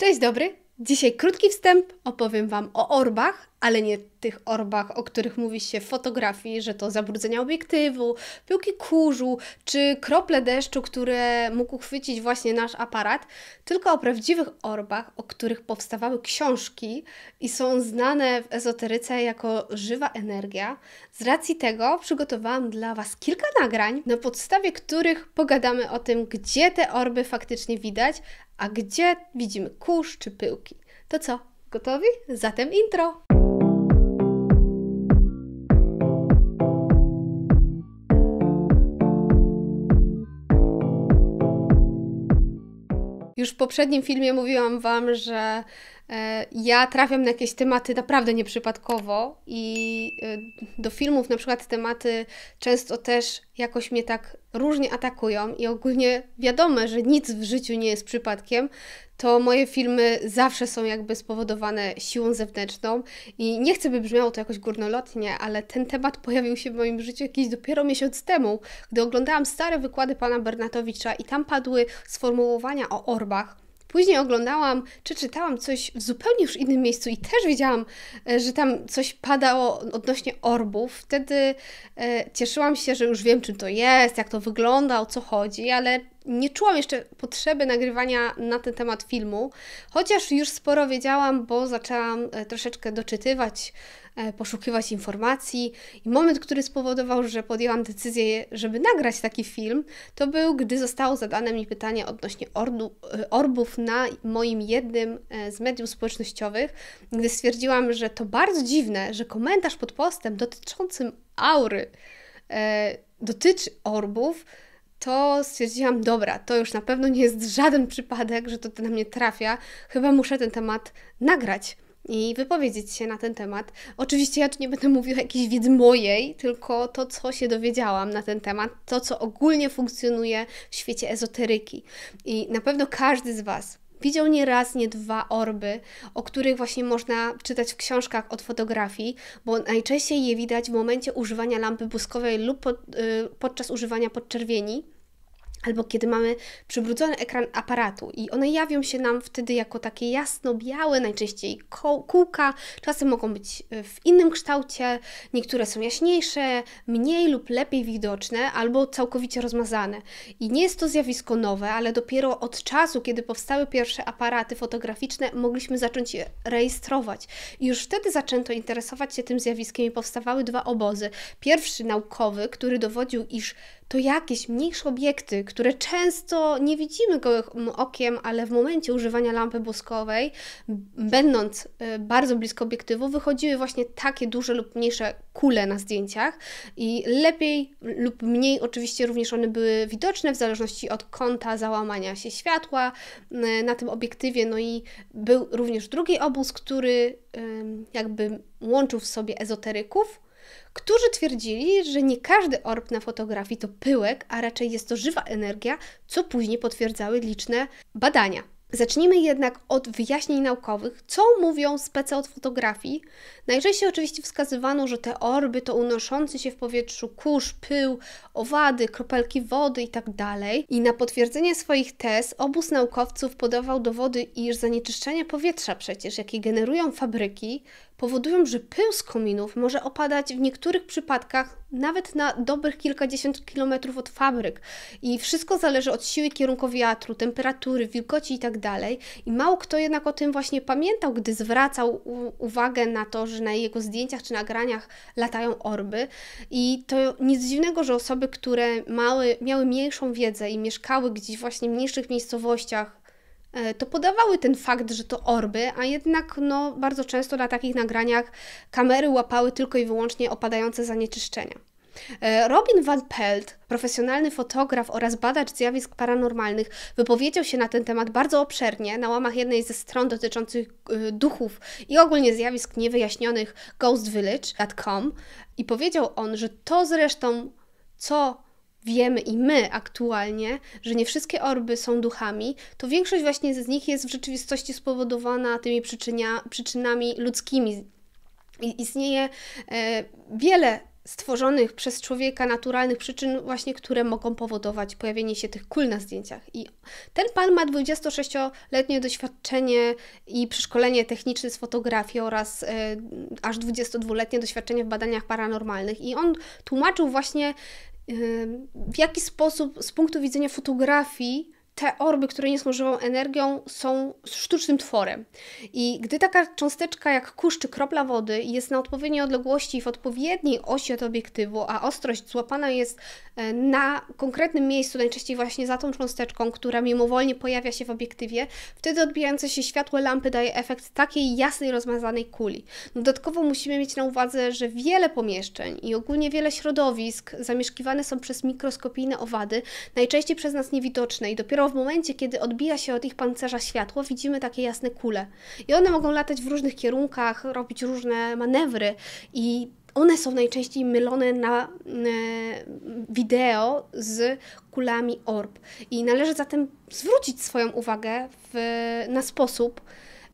Cześć dobry! Dzisiaj krótki wstęp, opowiem Wam o orbach, ale nie tych orbach, o których mówi się w fotografii, że to zabrudzenia obiektywu, pyłki kurzu czy krople deszczu, które mógł chwycić właśnie nasz aparat, tylko o prawdziwych orbach, o których powstawały książki i są znane w ezoteryce jako żywa energia. Z racji tego przygotowałam dla Was kilka nagrań, na podstawie których pogadamy o tym, gdzie te orby faktycznie widać, a gdzie widzimy kurz czy pyłki. To co, gotowi? Zatem intro! Już w poprzednim filmie mówiłam Wam, że ja trafiam na jakieś tematy naprawdę nieprzypadkowo i e, do filmów na przykład tematy często też jakoś mnie tak różnie atakują i ogólnie wiadomo, że nic w życiu nie jest przypadkiem, to moje filmy zawsze są jakby spowodowane siłą zewnętrzną i nie chcę, by brzmiało to jakoś górnolotnie, ale ten temat pojawił się w moim życiu jakiś dopiero miesiąc temu, gdy oglądałam stare wykłady pana Bernatowicza i tam padły sformułowania o orbach, Później oglądałam, czy czytałam coś w zupełnie już innym miejscu i też wiedziałam, e, że tam coś padało odnośnie orbów. Wtedy e, cieszyłam się, że już wiem, czym to jest, jak to wygląda, o co chodzi, ale nie czułam jeszcze potrzeby nagrywania na ten temat filmu, chociaż już sporo wiedziałam, bo zaczęłam e, troszeczkę doczytywać, poszukiwać informacji. I moment, który spowodował, że podjęłam decyzję, żeby nagrać taki film, to był, gdy zostało zadane mi pytanie odnośnie ordu, e, orbów na moim jednym z mediów społecznościowych, gdy stwierdziłam, że to bardzo dziwne, że komentarz pod postem dotyczącym aury e, dotyczy orbów to stwierdziłam, dobra, to już na pewno nie jest żaden przypadek, że to na mnie trafia. Chyba muszę ten temat nagrać i wypowiedzieć się na ten temat. Oczywiście ja tu nie będę mówiła jakiejś wiedzy mojej, tylko to, co się dowiedziałam na ten temat, to, co ogólnie funkcjonuje w świecie ezoteryki. I na pewno każdy z Was widział nie raz, nie dwa orby, o których właśnie można czytać w książkach od fotografii, bo najczęściej je widać w momencie używania lampy błyskowej lub pod, y, podczas używania podczerwieni albo kiedy mamy przybrudzony ekran aparatu i one jawią się nam wtedy jako takie jasno-białe, najczęściej kółka, czasem mogą być e, w innym kształcie, niektóre są jaśniejsze, mniej lub lepiej widoczne, albo całkowicie rozmazane. I nie jest to zjawisko nowe, ale dopiero od czasu, kiedy powstały pierwsze aparaty fotograficzne, mogliśmy zacząć je rejestrować. I już wtedy zaczęto interesować się tym zjawiskiem i powstawały dwa obozy. Pierwszy naukowy, który dowodził, iż to jakieś mniejsze obiekty, które często nie widzimy gołym okiem, ale w momencie używania lampy błyskowej, będąc y, bardzo blisko obiektywu, wychodziły właśnie takie duże lub mniejsze kule na zdjęciach i lepiej lub mniej oczywiście również one były widoczne w zależności od kąta załamania się światła y, na tym obiektywie. No i był również drugi obóz, który jakby łączył w sobie ezoteryków, którzy twierdzili, że nie każdy orb na fotografii to pyłek, a raczej jest to żywa energia, co później potwierdzały liczne badania. Zacznijmy jednak od wyjaśnień naukowych, co mówią spece od fotografii. Najczęściej oczywiście wskazywano, że te orby to unoszący się w powietrzu kurz, pył, owady, kropelki wody itd. Tak I na potwierdzenie swoich tez obóz naukowców podawał dowody, iż zanieczyszczenie powietrza przecież, jakie generują fabryki, powodują, że pył z kominów może opadać w niektórych przypadkach nawet na dobrych kilkadziesiąt kilometrów od fabryk. I wszystko zależy od siły kierunku wiatru, temperatury, wilgoci itd. Tak I mało kto jednak o tym właśnie pamiętał, gdy zwracał uwagę na to, że na jego zdjęciach czy nagraniach latają orby. I to nic dziwnego, że osoby, które mały, miały mniejszą wiedzę i mieszkały gdzieś właśnie w mniejszych miejscowościach, to podawały ten fakt, że to orby, a jednak no, bardzo często na takich nagraniach kamery łapały tylko i wyłącznie opadające zanieczyszczenia. E, Robin Van Pelt, profesjonalny fotograf oraz badacz zjawisk paranormalnych, wypowiedział się na ten temat bardzo obszernie na łamach jednej ze stron dotyczących e, duchów i ogólnie zjawisk niewyjaśnionych ghostvillage.com i powiedział on, że to zresztą, co wiemy i my aktualnie, że nie wszystkie orby są duchami, to większość właśnie z nich jest w rzeczywistości spowodowana tymi przyczynia, przyczynami ludzkimi. I istnieje e, wiele stworzonych przez człowieka naturalnych przyczyn, właśnie które mogą powodować pojawienie się tych kul na zdjęciach. I ten pan ma 26-letnie doświadczenie i przeszkolenie techniczne z fotografii oraz e, aż 22-letnie doświadczenie w badaniach paranormalnych. I on tłumaczył właśnie, w jaki sposób z punktu widzenia fotografii te orby, które nie są żywą energią, są sztucznym tworem. I gdy taka cząsteczka jak kurz czy kropla wody jest na odpowiedniej odległości w odpowiedniej osi od obiektywu, a ostrość złapana jest e, na konkretnym miejscu, najczęściej właśnie za tą cząsteczką, która mimowolnie pojawia się w obiektywie, wtedy odbijające się światło lampy daje efekt takiej jasnej, rozmazanej kuli. Dodatkowo musimy mieć na uwadze, że wiele pomieszczeń i ogólnie wiele środowisk zamieszkiwane są przez mikroskopijne owady, najczęściej przez nas niewidoczne i dopiero w momencie, kiedy odbija się od ich pancerza światło, widzimy takie jasne kule. I one mogą latać w różnych kierunkach, robić różne manewry i one są najczęściej mylone na e, wideo z kulami orb. I należy zatem zwrócić swoją uwagę w, na sposób,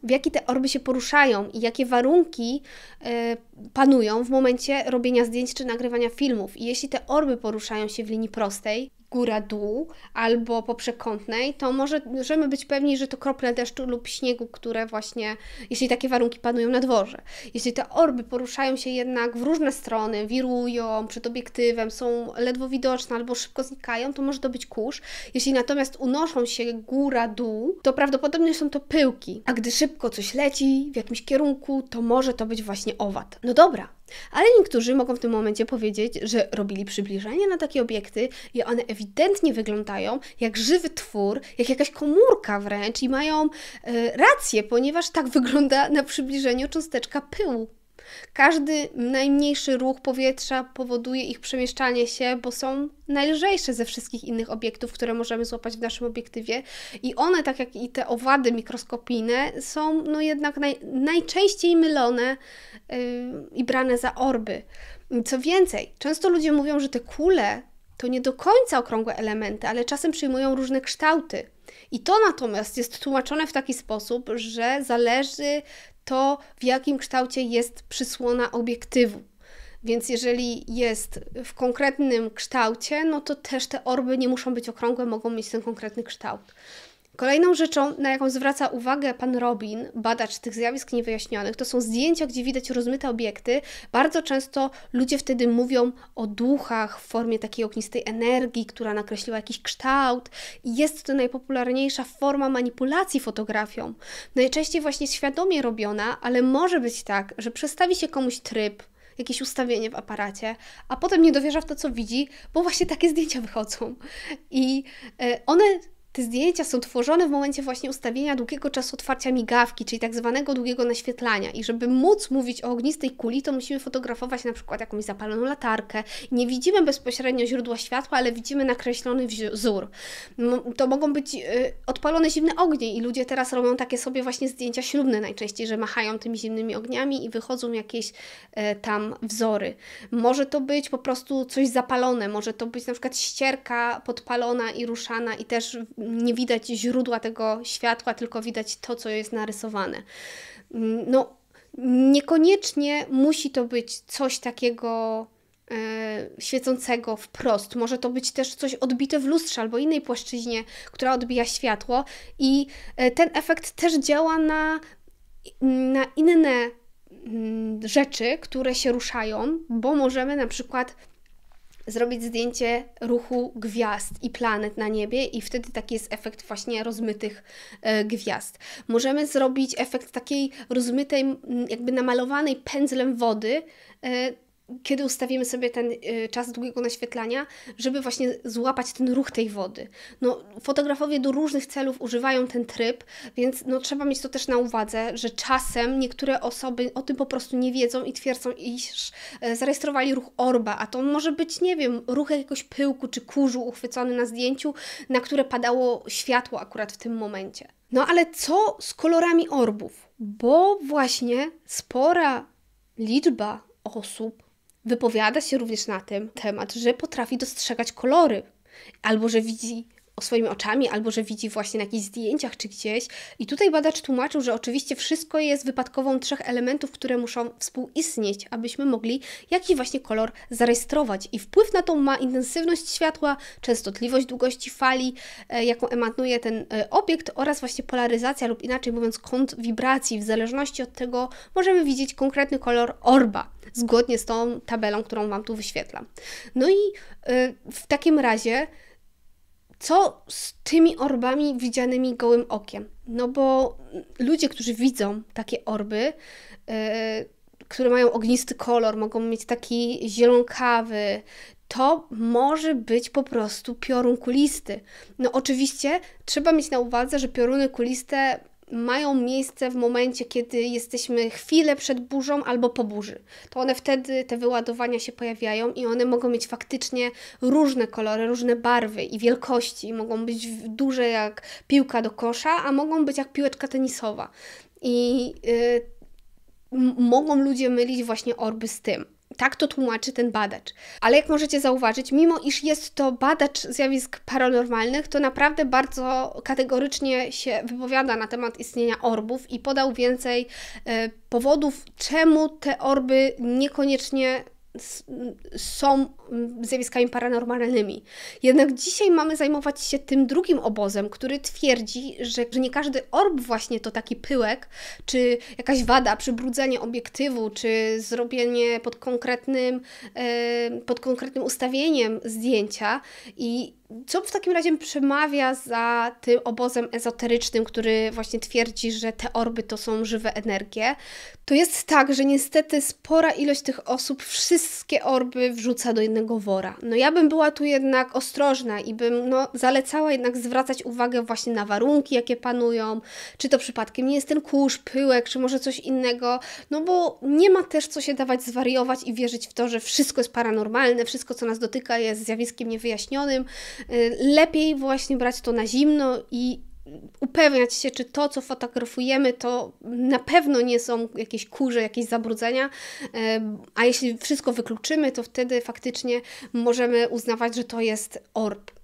w jaki te orby się poruszają i jakie warunki e, panują w momencie robienia zdjęć czy nagrywania filmów. I jeśli te orby poruszają się w linii prostej, góra-dół albo po przekątnej, to możemy być pewni, że to krople deszczu lub śniegu, które właśnie, jeśli takie warunki panują na dworze. Jeśli te orby poruszają się jednak w różne strony, wirują przed obiektywem, są ledwo widoczne albo szybko znikają, to może to być kurz. Jeśli natomiast unoszą się góra-dół, to prawdopodobnie są to pyłki. A gdy szybko coś leci w jakimś kierunku, to może to być właśnie owad. No dobra, ale niektórzy mogą w tym momencie powiedzieć, że robili przybliżenie na takie obiekty i one ewidentnie wyglądają jak żywy twór, jak jakaś komórka wręcz i mają e, rację, ponieważ tak wygląda na przybliżeniu cząsteczka pyłu. Każdy najmniejszy ruch powietrza powoduje ich przemieszczanie się, bo są najlżejsze ze wszystkich innych obiektów, które możemy złapać w naszym obiektywie. I one, tak jak i te owady mikroskopijne, są no jednak naj, najczęściej mylone yy, i brane za orby. Co więcej, często ludzie mówią, że te kule to nie do końca okrągłe elementy, ale czasem przyjmują różne kształty. I to natomiast jest tłumaczone w taki sposób, że zależy to, w jakim kształcie jest przysłona obiektywu. Więc jeżeli jest w konkretnym kształcie, no to też te orby nie muszą być okrągłe, mogą mieć ten konkretny kształt. Kolejną rzeczą, na jaką zwraca uwagę pan Robin, badacz tych zjawisk niewyjaśnionych, to są zdjęcia, gdzie widać rozmyte obiekty. Bardzo często ludzie wtedy mówią o duchach w formie takiej ognistej energii, która nakreśliła jakiś kształt, jest to najpopularniejsza forma manipulacji fotografią. Najczęściej właśnie świadomie robiona, ale może być tak, że przestawi się komuś tryb, jakieś ustawienie w aparacie, a potem nie dowierza w to, co widzi, bo właśnie takie zdjęcia wychodzą. I e, one te zdjęcia są tworzone w momencie właśnie ustawienia długiego czasu otwarcia migawki, czyli tak zwanego długiego naświetlania. I żeby móc mówić o ognistej kuli, to musimy fotografować na przykład jakąś zapaloną latarkę. Nie widzimy bezpośrednio źródła światła, ale widzimy nakreślony wzór. To mogą być y, odpalone zimne ognie i ludzie teraz robią takie sobie właśnie zdjęcia ślubne najczęściej, że machają tymi zimnymi ogniami i wychodzą jakieś e, tam wzory. Może to być po prostu coś zapalone, może to być na przykład ścierka podpalona i ruszana i też nie widać źródła tego światła, tylko widać to, co jest narysowane. Mm, no, niekoniecznie musi to być coś takiego e, świecącego wprost. Może to być też coś odbite w lustrze albo innej płaszczyźnie, która odbija światło, i e, ten efekt też działa na, na inne mm, rzeczy, które się ruszają, bo możemy na przykład zrobić zdjęcie ruchu gwiazd i planet na niebie i wtedy taki jest efekt właśnie rozmytych e, gwiazd. Możemy zrobić efekt takiej rozmytej, jakby namalowanej pędzlem wody e, kiedy ustawimy sobie ten y, czas długiego naświetlania, żeby właśnie złapać ten ruch tej wody. No, fotografowie do różnych celów używają ten tryb, więc no, trzeba mieć to też na uwadze, że czasem niektóre osoby o tym po prostu nie wiedzą i twierdzą, iż e, zarejestrowali ruch orba, a to może być, nie wiem, ruch jakiegoś pyłku czy kurzu uchwycony na zdjęciu, na które padało światło akurat w tym momencie. No ale co z kolorami orbów? Bo właśnie spora liczba osób wypowiada się również na ten temat, że potrafi dostrzegać kolory, albo że widzi swoimi oczami, albo że widzi właśnie na jakichś zdjęciach czy gdzieś. I tutaj badacz tłumaczył, że oczywiście wszystko jest wypadkową trzech elementów, które muszą współistnieć, abyśmy mogli jakiś właśnie kolor zarejestrować. I wpływ na to ma intensywność światła, częstotliwość długości fali, e, jaką emanuje ten e, obiekt oraz właśnie polaryzacja lub inaczej mówiąc kąt wibracji. W zależności od tego możemy widzieć konkretny kolor orba, zgodnie z tą tabelą, którą Wam tu wyświetlam. No i e, w takim razie co z tymi orbami widzianymi gołym okiem? No bo ludzie, którzy widzą takie orby, yy, które mają ognisty kolor, mogą mieć taki zielonkawy, to może być po prostu piorun kulisty. No oczywiście trzeba mieć na uwadze, że pioruny kuliste mają miejsce w momencie, kiedy jesteśmy chwilę przed burzą albo po burzy. To one wtedy, te wyładowania się pojawiają i one mogą mieć faktycznie różne kolory, różne barwy i wielkości. Mogą być duże jak piłka do kosza, a mogą być jak piłeczka tenisowa. I yy, mogą ludzie mylić właśnie orby z tym. Tak to tłumaczy ten badacz. Ale jak możecie zauważyć, mimo iż jest to badacz zjawisk paranormalnych, to naprawdę bardzo kategorycznie się wypowiada na temat istnienia orbów i podał więcej e, powodów, czemu te orby niekoniecznie są zjawiskami paranormalnymi. Jednak dzisiaj mamy zajmować się tym drugim obozem, który twierdzi, że, że nie każdy orb właśnie to taki pyłek, czy jakaś wada, przybrudzenie obiektywu, czy zrobienie pod konkretnym, e, pod konkretnym ustawieniem zdjęcia i co w takim razie przemawia za tym obozem ezoterycznym, który właśnie twierdzi, że te orby to są żywe energie? To jest tak, że niestety spora ilość tych osób wszystkie orby wrzuca do jednego wora. No ja bym była tu jednak ostrożna i bym no, zalecała jednak zwracać uwagę właśnie na warunki, jakie panują, czy to przypadkiem nie jest ten kurz, pyłek, czy może coś innego, no bo nie ma też co się dawać zwariować i wierzyć w to, że wszystko jest paranormalne, wszystko co nas dotyka jest zjawiskiem niewyjaśnionym, Y, lepiej właśnie brać to na zimno i upewniać się, czy to, co fotografujemy, to na pewno nie są jakieś kurze, jakieś zabrudzenia, y, a jeśli wszystko wykluczymy, to wtedy faktycznie możemy uznawać, że to jest orb.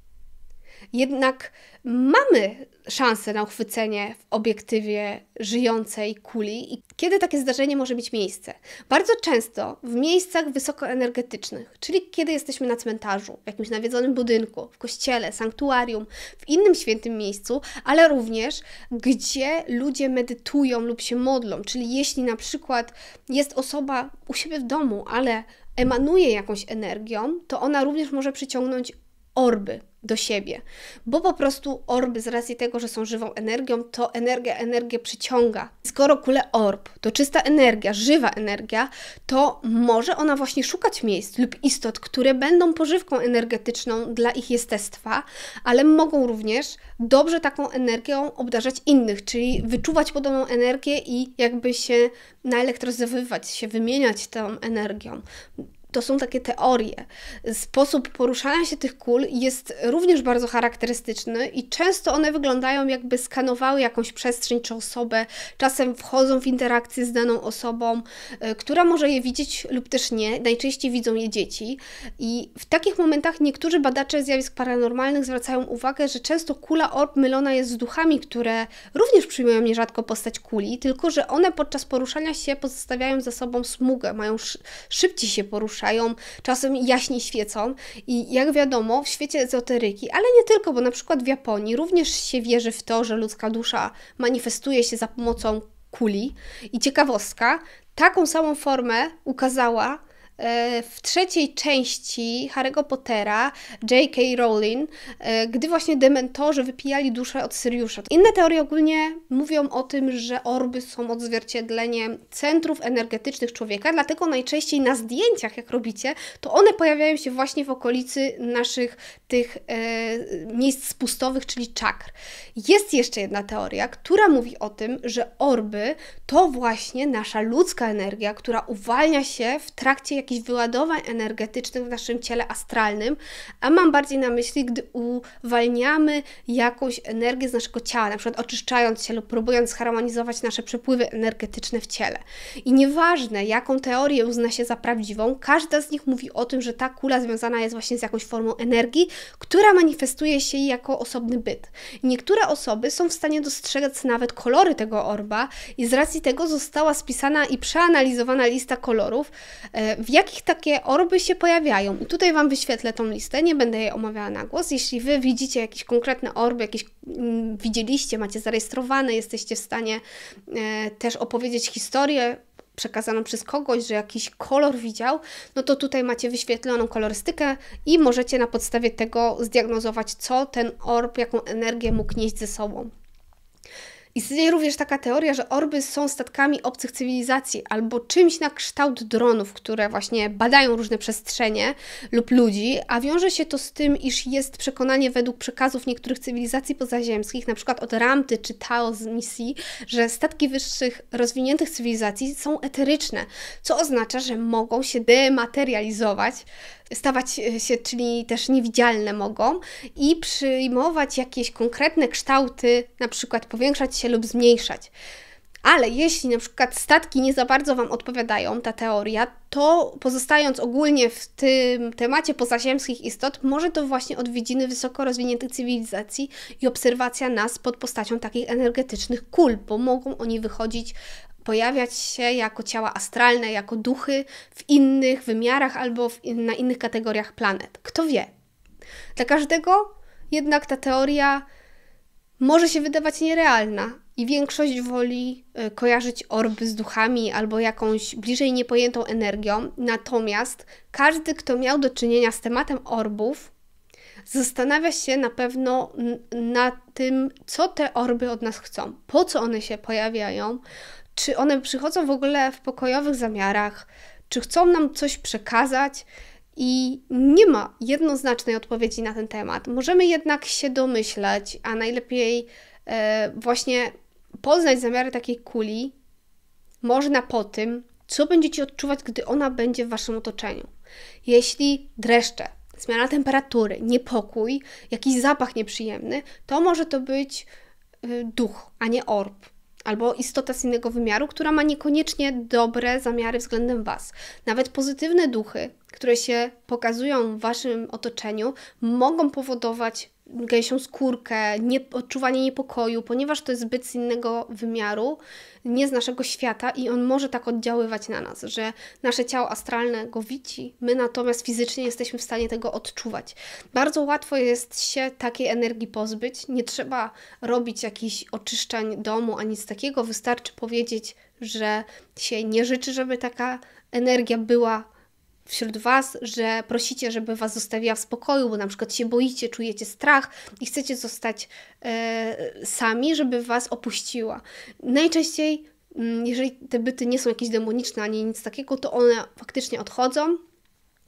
Jednak mamy szansę na uchwycenie w obiektywie żyjącej kuli i kiedy takie zdarzenie może mieć miejsce? Bardzo często w miejscach wysokoenergetycznych, czyli kiedy jesteśmy na cmentarzu, w jakimś nawiedzonym budynku, w kościele, sanktuarium, w innym świętym miejscu, ale również gdzie ludzie medytują lub się modlą, czyli jeśli na przykład jest osoba u siebie w domu, ale emanuje jakąś energią, to ona również może przyciągnąć orby do siebie, bo po prostu orby z racji tego, że są żywą energią, to energia energię przyciąga. Skoro kule orb to czysta energia, żywa energia, to może ona właśnie szukać miejsc lub istot, które będą pożywką energetyczną dla ich jestestwa, ale mogą również dobrze taką energią obdarzać innych, czyli wyczuwać podobną energię i jakby się naelektrozowywać, się wymieniać tą energią to są takie teorie. Sposób poruszania się tych kul jest również bardzo charakterystyczny i często one wyglądają jakby skanowały jakąś przestrzeń czy osobę, czasem wchodzą w interakcję z daną osobą, e, która może je widzieć lub też nie. Najczęściej widzą je dzieci i w takich momentach niektórzy badacze zjawisk paranormalnych zwracają uwagę, że często kula orb mylona jest z duchami, które również przyjmują nierzadko postać kuli, tylko że one podczas poruszania się pozostawiają za sobą smugę, mają szybciej się poruszać czasem jaśniej świecą i jak wiadomo w świecie ezoteryki, ale nie tylko, bo na przykład w Japonii również się wierzy w to, że ludzka dusza manifestuje się za pomocą kuli. I ciekawostka, taką samą formę ukazała w trzeciej części Harry'ego Pottera J.K. Rowling, e, gdy właśnie dementorzy wypijali duszę od Syriusza. Inne teorie ogólnie mówią o tym, że orby są odzwierciedleniem centrów energetycznych człowieka, dlatego najczęściej na zdjęciach, jak robicie, to one pojawiają się właśnie w okolicy naszych tych e, miejsc spustowych, czyli czakr. Jest jeszcze jedna teoria, która mówi o tym, że orby to właśnie nasza ludzka energia, która uwalnia się w trakcie jakichś wyładowań energetycznych w naszym ciele astralnym, a mam bardziej na myśli, gdy uwalniamy jakąś energię z naszego ciała, na przykład oczyszczając się lub próbując zharmonizować nasze przepływy energetyczne w ciele. I nieważne, jaką teorię uzna się za prawdziwą, każda z nich mówi o tym, że ta kula związana jest właśnie z jakąś formą energii, która manifestuje się jako osobny byt. Niektóre osoby są w stanie dostrzegać nawet kolory tego orba i z racji tego została spisana i przeanalizowana lista kolorów, e, w jakich takie orby się pojawiają. I tutaj Wam wyświetlę tą listę, nie będę jej omawiała na głos. Jeśli Wy widzicie jakieś konkretne orby, jakieś mm, widzieliście, macie zarejestrowane, jesteście w stanie e, też opowiedzieć historię przekazaną przez kogoś, że jakiś kolor widział, no to tutaj macie wyświetloną kolorystykę i możecie na podstawie tego zdiagnozować, co ten orb, jaką energię mógł nieść ze sobą. Istnieje również taka teoria, że orby są statkami obcych cywilizacji albo czymś na kształt dronów, które właśnie badają różne przestrzenie lub ludzi, a wiąże się to z tym, iż jest przekonanie według przekazów niektórych cywilizacji pozaziemskich, przykład od Ramty czy Tao z misji, że statki wyższych, rozwiniętych cywilizacji są eteryczne, co oznacza, że mogą się dematerializować stawać się, czyli też niewidzialne mogą i przyjmować jakieś konkretne kształty, na przykład powiększać się lub zmniejszać. Ale jeśli na przykład statki nie za bardzo Wam odpowiadają, ta teoria, to pozostając ogólnie w tym temacie pozaziemskich istot, może to właśnie odwiedziny wysoko rozwiniętych cywilizacji i obserwacja nas pod postacią takich energetycznych kul, bo mogą oni wychodzić pojawiać się jako ciała astralne, jako duchy w innych wymiarach albo na innych kategoriach planet. Kto wie? Dla każdego jednak ta teoria może się wydawać nierealna i większość woli y, kojarzyć orby z duchami albo jakąś bliżej niepojętą energią. Natomiast każdy, kto miał do czynienia z tematem orbów, zastanawia się na pewno na tym, co te orby od nas chcą, po co one się pojawiają, czy one przychodzą w ogóle w pokojowych zamiarach, czy chcą nam coś przekazać. I nie ma jednoznacznej odpowiedzi na ten temat. Możemy jednak się domyślać, a najlepiej e, właśnie poznać zamiary takiej kuli można po tym, co będziecie odczuwać, gdy ona będzie w waszym otoczeniu. Jeśli dreszcze, zmiana temperatury, niepokój, jakiś zapach nieprzyjemny, to może to być y, duch, a nie orb albo istota z innego wymiaru, która ma niekoniecznie dobre zamiary względem Was. Nawet pozytywne duchy, które się pokazują w Waszym otoczeniu, mogą powodować gęsią skórkę, nie, odczuwanie niepokoju, ponieważ to jest zbyt z innego wymiaru, nie z naszego świata i on może tak oddziaływać na nas, że nasze ciało astralne go widzi, my natomiast fizycznie jesteśmy w stanie tego odczuwać. Bardzo łatwo jest się takiej energii pozbyć, nie trzeba robić jakichś oczyszczań domu ani nic takiego, wystarczy powiedzieć, że się nie życzy, żeby taka energia była wśród Was, że prosicie, żeby Was zostawiła w spokoju, bo na przykład się boicie, czujecie strach i chcecie zostać e, sami, żeby Was opuściła. Najczęściej, mm, jeżeli te byty nie są jakieś demoniczne ani nic takiego, to one faktycznie odchodzą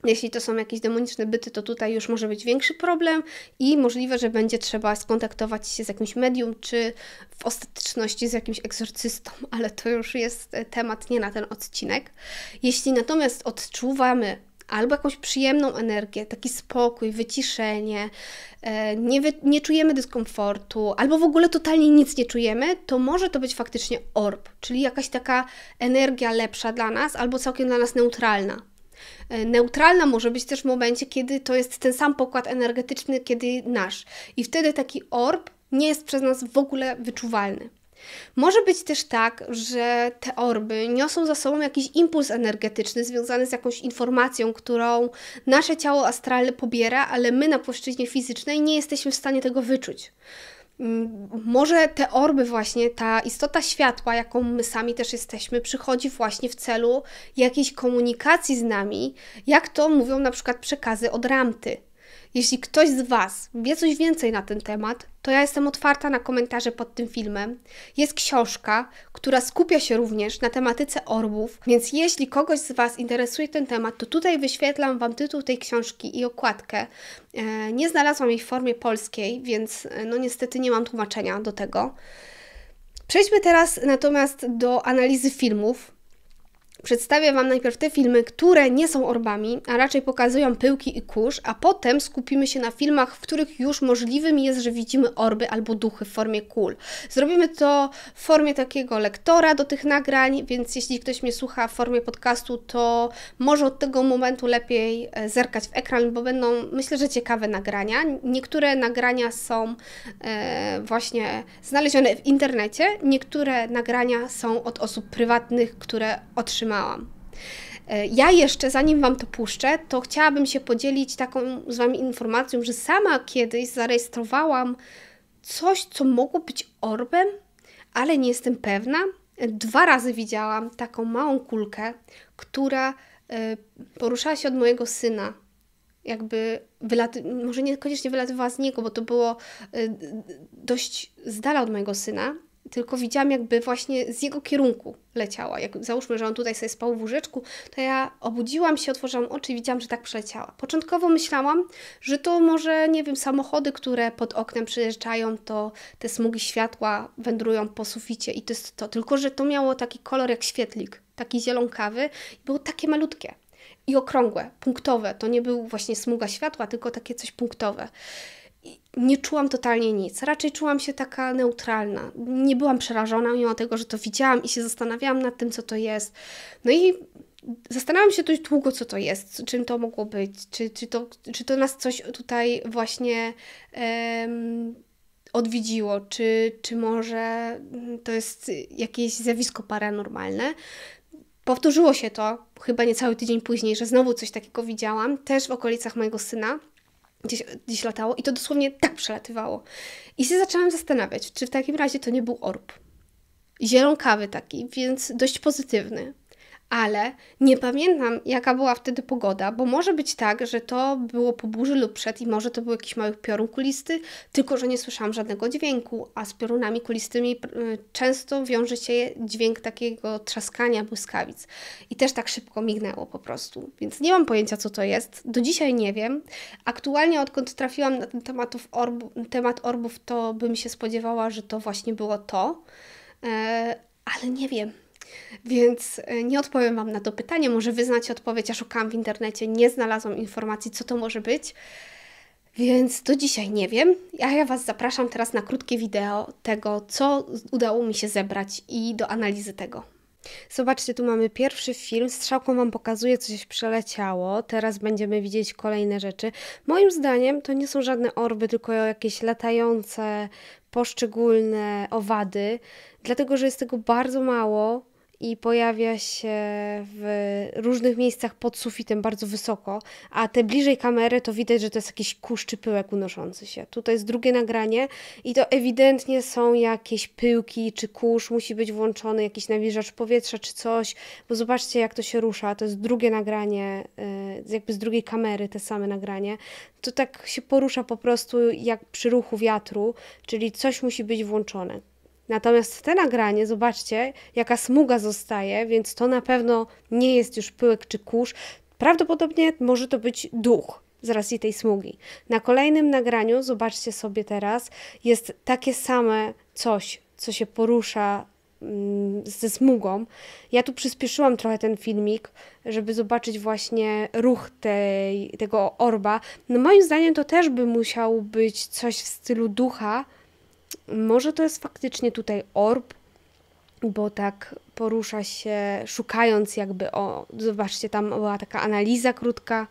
jeśli to są jakieś demoniczne byty, to tutaj już może być większy problem i możliwe, że będzie trzeba skontaktować się z jakimś medium, czy w ostateczności z jakimś egzorcystą, ale to już jest e, temat nie na ten odcinek. Jeśli natomiast odczuwamy albo jakąś przyjemną energię, taki spokój, wyciszenie, e, nie, wy, nie czujemy dyskomfortu, albo w ogóle totalnie nic nie czujemy, to może to być faktycznie orb, czyli jakaś taka energia lepsza dla nas, albo całkiem dla nas neutralna. E, neutralna może być też w momencie, kiedy to jest ten sam pokład energetyczny, kiedy nasz. I wtedy taki orb nie jest przez nas w ogóle wyczuwalny. Może być też tak, że te orby niosą za sobą jakiś impuls energetyczny związany z jakąś informacją, którą nasze ciało astralne pobiera, ale my na płaszczyźnie fizycznej nie jesteśmy w stanie tego wyczuć. Mm, może te orby właśnie, ta istota światła, jaką my sami też jesteśmy, przychodzi właśnie w celu jakiejś komunikacji z nami, jak to mówią na przykład przekazy od ramty. Jeśli ktoś z Was wie coś więcej na ten temat, to ja jestem otwarta na komentarze pod tym filmem. Jest książka, która skupia się również na tematyce orbów, więc jeśli kogoś z Was interesuje ten temat, to tutaj wyświetlam Wam tytuł tej książki i okładkę. E, nie znalazłam jej w formie polskiej, więc e, no niestety nie mam tłumaczenia do tego. Przejdźmy teraz natomiast do analizy filmów. Przedstawię Wam najpierw te filmy, które nie są orbami, a raczej pokazują pyłki i kurz, a potem skupimy się na filmach, w których już możliwym jest, że widzimy orby albo duchy w formie kul. Zrobimy to w formie takiego lektora do tych nagrań, więc jeśli ktoś mnie słucha w formie podcastu, to może od tego momentu lepiej e, zerkać w ekran, bo będą, myślę, że ciekawe nagrania. Niektóre nagrania są e, właśnie znalezione w internecie, niektóre nagrania są od osób prywatnych, które otrzymały E, ja jeszcze, zanim Wam to puszczę, to chciałabym się podzielić taką z Wami informacją, że sama kiedyś zarejestrowałam coś, co mogło być orbem, ale nie jestem pewna. Dwa razy widziałam taką małą kulkę, która e, poruszała się od mojego syna. Jakby wylaty- może niekoniecznie wylatywała z niego, bo to było e, dość z dala od mojego syna, tylko widziałam jakby właśnie z jego kierunku leciała. Jak załóżmy, że on tutaj sobie spał w łóżeczku, to ja obudziłam się, otworzyłam oczy i widziałam, że tak przeleciała. Początkowo myślałam, że to może, nie wiem, samochody, które pod oknem przyjeżdżają, to te smugi światła wędrują po suficie i to jest to. Tylko, że to miało taki kolor jak świetlik, taki zielonkawy i było takie malutkie i okrągłe, punktowe. To nie był właśnie smuga światła, tylko takie coś punktowe nie czułam totalnie nic. Raczej czułam się taka neutralna. Nie byłam przerażona, mimo tego, że to widziałam i się zastanawiałam nad tym, co to jest. No i zastanawiam się dość długo, co to jest, czym to mogło być, czy, czy, to, czy to nas coś tutaj właśnie odwiedziło, czy, czy może to jest jakieś zjawisko paranormalne. Powtórzyło się to chyba niecały tydzień później, że znowu coś takiego widziałam, też w okolicach mojego syna gdzieś, gdzieś latało i to dosłownie tak przelatywało. I się zaczęłam zastanawiać, czy w takim razie to nie był orb. Zielonkawy taki, więc dość pozytywny ale nie pamiętam, jaka była wtedy pogoda, bo może być tak, że to było po burzy lub przed i może to był jakiś mały piorun kulisty, tylko że nie słyszałam żadnego dźwięku, a z piorunami kulistymi y, często wiąże się dźwięk takiego trzaskania błyskawic. I też tak szybko mignęło po prostu, więc nie mam pojęcia, co to jest. Do dzisiaj nie wiem. Aktualnie, odkąd trafiłam na ten tematów orbu, temat orbów, to bym się spodziewała, że to właśnie było to, e, ale nie wiem więc e, nie odpowiem Wam na to pytanie. Może Wy znacie odpowiedź. Ja szukałam w internecie, nie znalazłam informacji, co to może być. Więc do dzisiaj nie wiem. A ja Was zapraszam teraz na krótkie wideo tego, co udało mi się zebrać i do analizy tego. Zobaczcie, tu mamy pierwszy film. Strzałką Wam pokazuje, co się przeleciało. Teraz będziemy widzieć kolejne rzeczy. Moim zdaniem to nie są żadne orby, tylko jakieś latające, poszczególne owady, dlatego że jest tego bardzo mało i pojawia się w różnych miejscach pod sufitem bardzo wysoko, a te bliżej kamery to widać, że to jest jakiś kurz czy pyłek unoszący się. Tutaj jest drugie nagranie i to ewidentnie są jakieś pyłki czy kurz, musi być włączony jakiś nawilżacz powietrza czy coś, bo zobaczcie jak to się rusza, to jest drugie nagranie, y, jakby z drugiej kamery te same nagranie. To tak się porusza po prostu jak przy ruchu wiatru, czyli coś musi być włączone Natomiast te nagranie, zobaczcie, jaka smuga zostaje, więc to na pewno nie jest już pyłek czy kurz. Prawdopodobnie może to być duch z racji tej smugi. Na kolejnym nagraniu, zobaczcie sobie teraz, jest takie same coś, co się porusza mm, ze smugą. Ja tu przyspieszyłam trochę ten filmik, żeby zobaczyć właśnie ruch tej, tego orba. No moim zdaniem to też by musiał być coś w stylu ducha, może to jest faktycznie tutaj orb, bo tak porusza się, szukając jakby, o, zobaczcie, tam była taka analiza krótka.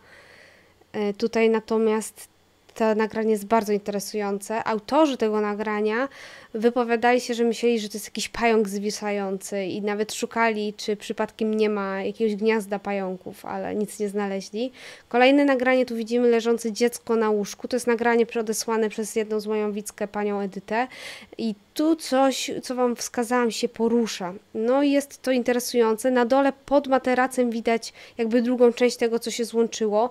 E, tutaj natomiast to nagranie jest bardzo interesujące. Autorzy tego nagrania wypowiadali się, że myśleli, że to jest jakiś pająk zwisający i nawet szukali, czy przypadkiem nie ma jakiegoś gniazda pająków, ale nic nie znaleźli. Kolejne nagranie, tu widzimy leżące dziecko na łóżku. To jest nagranie odesłane przez jedną z moją widzkę, panią Edytę. I tu coś, co Wam wskazałam, się porusza. No jest to interesujące. Na dole pod materacem widać jakby drugą część tego, co się złączyło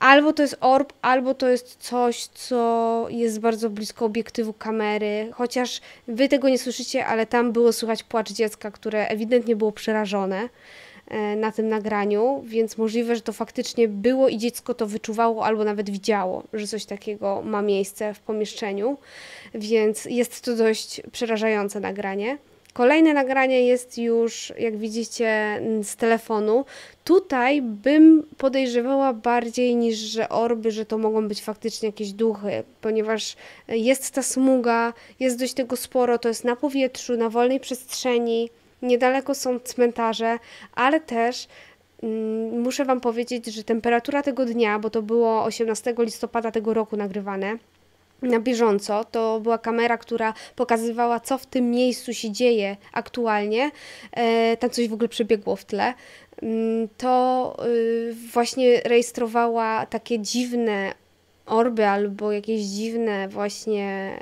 albo to jest orb, albo to jest coś, co jest bardzo blisko obiektywu kamery, chociaż wy tego nie słyszycie, ale tam było słychać płacz dziecka, które ewidentnie było przerażone e, na tym nagraniu, więc możliwe, że to faktycznie było i dziecko to wyczuwało albo nawet widziało, że coś takiego ma miejsce w pomieszczeniu, więc jest to dość przerażające nagranie. Kolejne nagranie jest już, jak widzicie, z telefonu. Tutaj bym podejrzewała bardziej niż, że orby, że to mogą być faktycznie jakieś duchy, ponieważ jest ta smuga, jest dość tego sporo, to jest na powietrzu, na wolnej przestrzeni, niedaleko są cmentarze, ale też mm, muszę Wam powiedzieć, że temperatura tego dnia, bo to było 18 listopada tego roku nagrywane, na bieżąco. To była kamera, która pokazywała, co w tym miejscu się dzieje aktualnie. E, tam coś w ogóle przebiegło w tle. Mm, to y, właśnie rejestrowała takie dziwne orby albo jakieś dziwne właśnie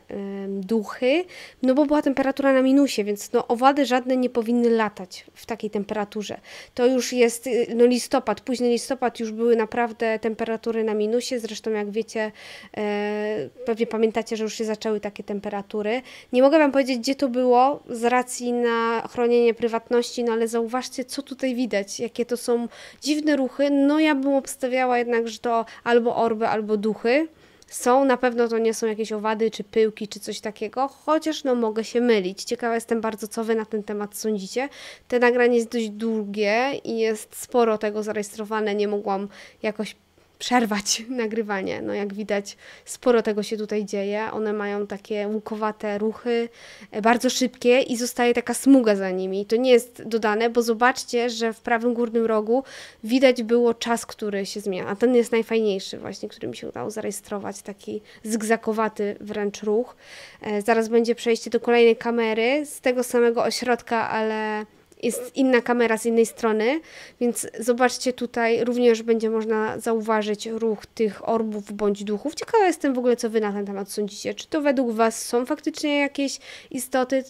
duchy, no bo była temperatura na minusie, więc no owady żadne nie powinny latać w takiej temperaturze. To już jest y, no listopad, późny listopad już były naprawdę temperatury na minusie, zresztą jak wiecie, e, pewnie pamiętacie, że już się zaczęły takie temperatury. Nie mogę Wam powiedzieć, gdzie to było z racji na chronienie prywatności, no ale zauważcie, co tutaj widać, jakie to są dziwne ruchy. No ja bym obstawiała jednak, że to albo orby, albo duchy, są, na pewno to nie są jakieś owady, czy pyłki, czy coś takiego, chociaż no mogę się mylić. Ciekawa jestem bardzo, co Wy na ten temat sądzicie. Te nagranie jest dość długie i jest sporo tego zarejestrowane, nie mogłam jakoś przerwać nagrywanie. No jak widać, sporo tego się tutaj dzieje. One mają takie łukowate ruchy, e, bardzo szybkie i zostaje taka smuga za nimi. To nie jest dodane, bo zobaczcie, że w prawym górnym rogu widać było czas, który się zmienia. A ten jest najfajniejszy właśnie, który mi się udało zarejestrować, taki zgzakowaty wręcz ruch. E, zaraz będzie przejście do kolejnej kamery z tego samego ośrodka, ale jest inna kamera z innej strony, więc zobaczcie tutaj, również będzie można zauważyć ruch tych orbów bądź duchów. Ciekawa jestem w ogóle, co Wy na ten temat sądzicie. Czy to według Was są faktycznie jakieś istoty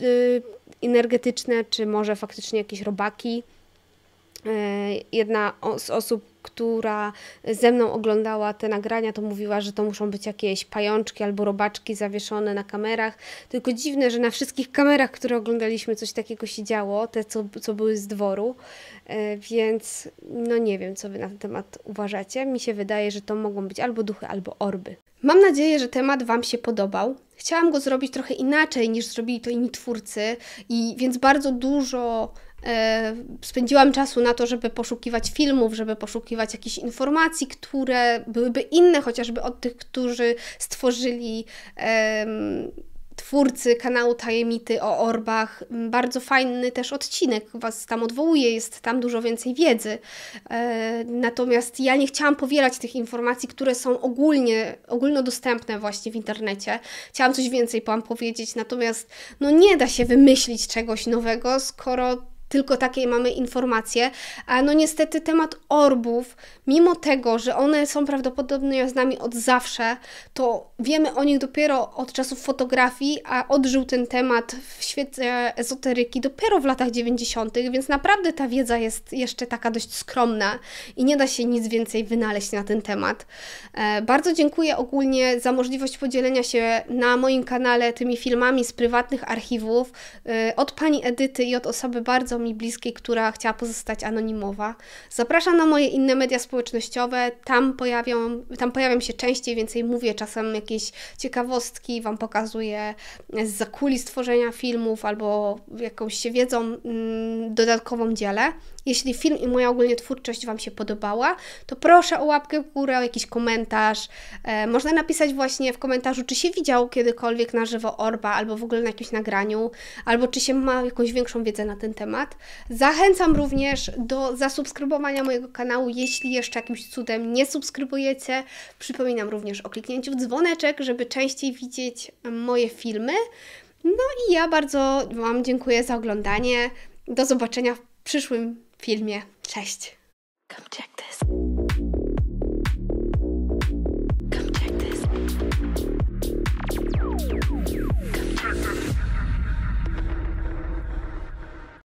yy, energetyczne, czy może faktycznie jakieś robaki? Yy, jedna z osób która ze mną oglądała te nagrania, to mówiła, że to muszą być jakieś pajączki albo robaczki zawieszone na kamerach. Tylko dziwne, że na wszystkich kamerach, które oglądaliśmy, coś takiego się działo, te co, co były z dworu. E, więc no nie wiem, co Wy na ten temat uważacie. Mi się wydaje, że to mogą być albo duchy, albo orby. Mam nadzieję, że temat Wam się podobał. Chciałam go zrobić trochę inaczej niż zrobili to inni twórcy, i więc bardzo dużo spędziłam czasu na to, żeby poszukiwać filmów, żeby poszukiwać jakichś informacji, które byłyby inne chociażby od tych, którzy stworzyli twórcy kanału Tajemity o Orbach. Bardzo fajny też odcinek Was tam odwołuje, jest tam dużo więcej wiedzy. E, natomiast ja nie chciałam powielać tych informacji, które są ogólnie, ogólnodostępne właśnie w internecie. Chciałam coś więcej Wam powiedzieć, natomiast no nie da się wymyślić czegoś nowego, skoro tylko takiej mamy informacje, a no niestety temat orbów, mimo tego, że one są prawdopodobnie z nami od zawsze, to wiemy o nich dopiero od czasów fotografii, a odżył ten temat w świecie ezoteryki dopiero w latach 90., więc naprawdę ta wiedza jest jeszcze taka dość skromna i nie da się nic więcej wynaleźć na ten temat. E, bardzo dziękuję ogólnie za możliwość podzielenia się na moim kanale tymi filmami z prywatnych archiwów e, od pani Edyty i od osoby bardzo mi bliskiej, która chciała pozostać anonimowa. Zapraszam na moje inne media społecznościowe, tam pojawią, tam pojawiam się częściej, więcej mówię, czasem jakieś ciekawostki Wam pokazuję z zakulis tworzenia filmów albo jakąś wiedzą mm, dodatkową dzielę. Jeśli film i moja ogólnie twórczość Wam się podobała, to proszę o łapkę w górę, o jakiś komentarz. E, można napisać właśnie w komentarzu, czy się widział kiedykolwiek na żywo Orba, albo w ogóle na jakimś nagraniu, albo czy się ma jakąś większą wiedzę na ten temat. Zachęcam również do zasubskrybowania mojego kanału, jeśli jeszcze jakimś cudem nie subskrybujecie. Przypominam również o kliknięciu w dzwoneczek, żeby częściej widzieć moje filmy. No i ja bardzo Wam dziękuję za oglądanie. Do zobaczenia w przyszłym filmie. Cześć! Come check this.